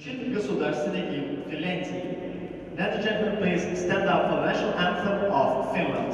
Звучит государственный гимн Финляндии. Now the gentlemen please stand up for the national anthem of Finland.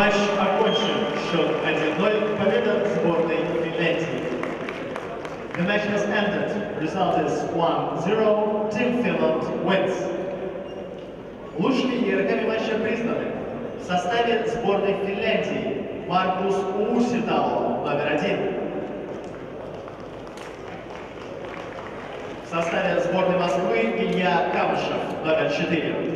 Матч окончен. Счет 1-0. Победа сборной Финляндии. The match has ended. Result is 1-0. Team Finland wins. Лучшими игроками матча признаны в составе сборной Финляндии Маркус Ууситало, номер один. В составе сборной Москвы Илья Камышев, номер четыре.